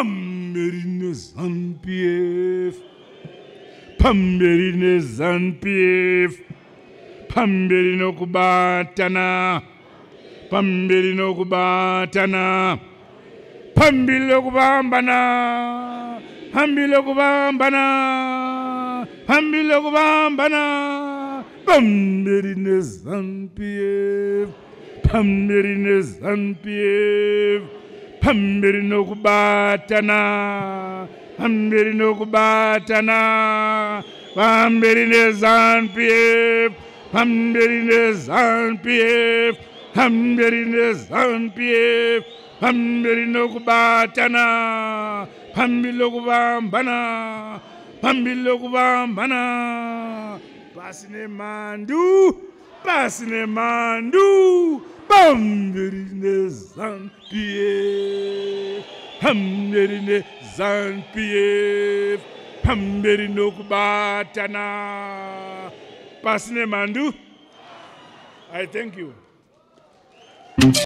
phambili nezanpf phambili nezanpf phambili nokubatana phambili nokubatana phambili lokubambana phambili lokubambana phambili lokubambana phambili nezanpf phambili nezanpf phambili nokubatana. Phambili nokubatana. Phambili nezanpf phambili nezanpf phambili nezanpf phambili nokubatana. Phambili lokubambana phambili lokubambana pasi nemandu. Pasi nemandu. Phambili nezanpf phambili nezanpf phambili nokubatana pasi nemandu i thank you